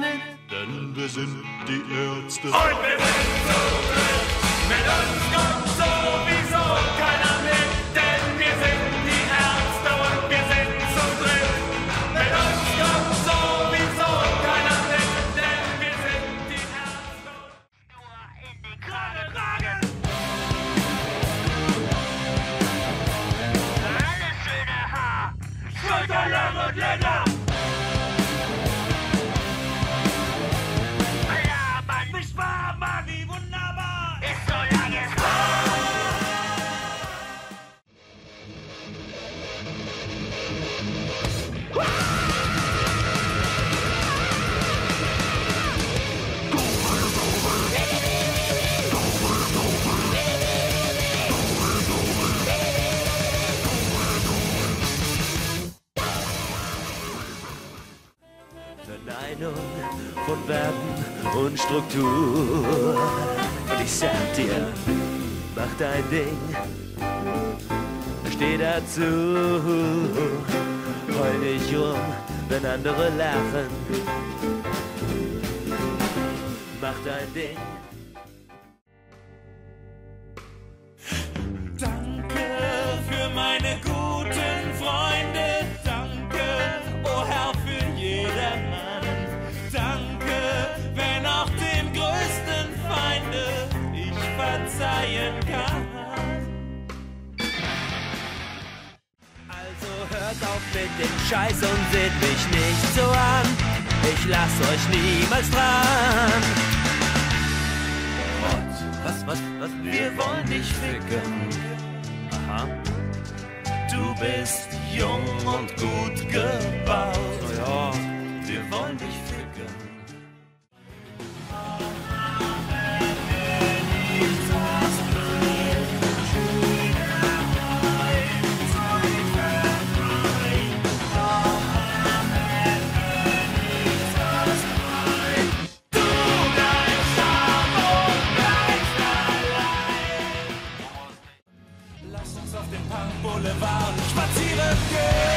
mit, denn wir sind die Ärzte. Und wir sind zu dritt. Mit uns kommt sowieso keiner mit, denn wir sind die Ärzte und wir sind zu dritt. Mit uns kommt sowieso keiner mit, denn wir sind die Ärzte. Nur in die Krone tragen. Alles schöne Haar, schulterlang und länger. Verneinung von Werten und Struktur. Und ich sag dir, mach dein Ding, steh dazu. Heul nicht rum, wenn andere lachen. Mach dein Ding. Verzeihen kann. Also hört auf mit dem Scheiß und seht mich nicht so an. Ich lass euch niemals dran. Was, was, was? Wir wollen dich ficken. Aha. Du bist jung und gut gebaut. Lass uns auf den Punk Boulevard spazieren gehen.